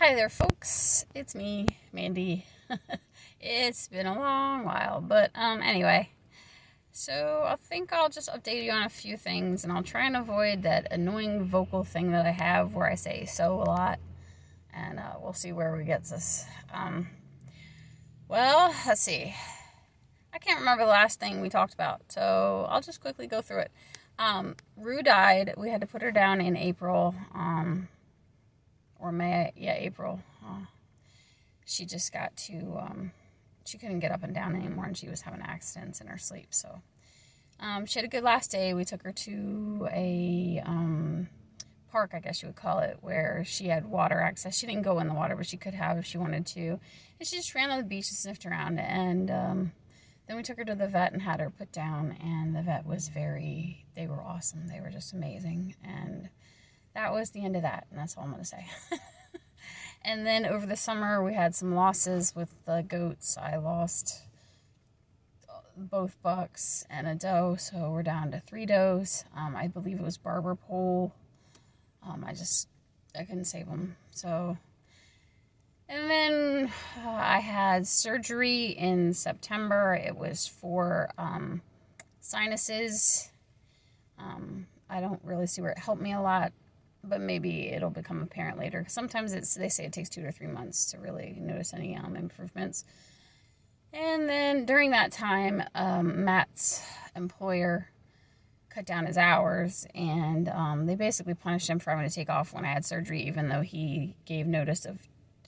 Hi there, folks. It's me, Mandy. it's been a long while, but um, anyway. So I think I'll just update you on a few things, and I'll try and avoid that annoying vocal thing that I have where I say so a lot, and uh, we'll see where we get this. Um, well, let's see. I can't remember the last thing we talked about, so I'll just quickly go through it. Um, Rue died. We had to put her down in April. Um, or May, yeah, April. She just got to, um, she couldn't get up and down anymore, and she was having accidents in her sleep. So um, she had a good last day. We took her to a um, park, I guess you would call it, where she had water access. She didn't go in the water, but she could have if she wanted to. And she just ran on the beach and sniffed around. And um, then we took her to the vet and had her put down. And the vet was very, they were awesome. They were just amazing. And that was the end of that, and that's all I'm going to say. and then over the summer, we had some losses with the goats. I lost both bucks and a doe, so we're down to three does. Um, I believe it was barber pole. Um, I just I couldn't save them, so. And then uh, I had surgery in September. It was for um, sinuses. Um, I don't really see where it helped me a lot but maybe it'll become apparent later. Sometimes it's they say it takes two to three months to really notice any um, improvements. And then during that time, um, Matt's employer cut down his hours, and um, they basically punished him for having to take off when I had surgery, even though he gave notice of,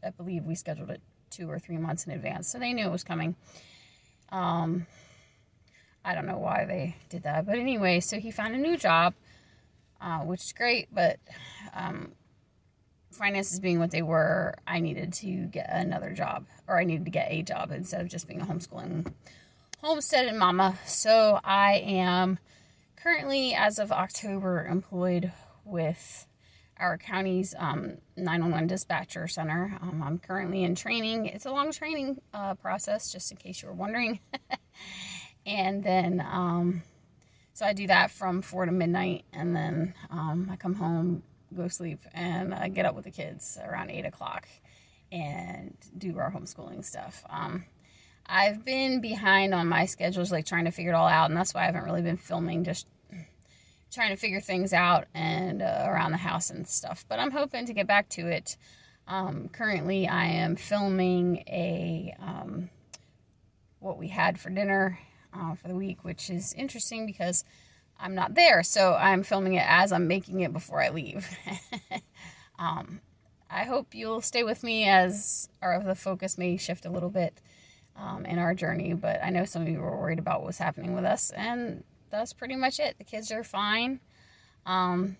I believe we scheduled it two or three months in advance, so they knew it was coming. Um, I don't know why they did that, but anyway, so he found a new job uh, which is great, but um, finances being what they were, I needed to get another job, or I needed to get a job instead of just being a homeschooling homestead and mama. So I am currently, as of October, employed with our county's um, 911 dispatcher center. Um, I'm currently in training. It's a long training uh, process, just in case you were wondering. and then um, so I do that from 4 to midnight, and then um, I come home, go sleep, and I get up with the kids around 8 o'clock and do our homeschooling stuff. Um, I've been behind on my schedules, like trying to figure it all out, and that's why I haven't really been filming, just trying to figure things out and uh, around the house and stuff. But I'm hoping to get back to it. Um, currently, I am filming a um, what we had for dinner uh, for the week, which is interesting because I'm not there. So I'm filming it as I'm making it before I leave. um, I hope you'll stay with me as our the focus may shift a little bit um, in our journey. But I know some of you were worried about what was happening with us, and that's pretty much it. The kids are fine. Um,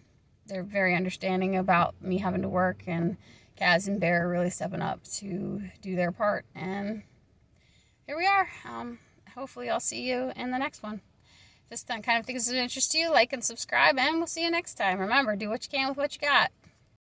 they're very understanding about me having to work, and Kaz and Bear are really stepping up to do their part. And here we are. Um, hopefully I'll see you in the next one. If this kind of thing is of interest to you, like and subscribe, and we'll see you next time. Remember, do what you can with what you got.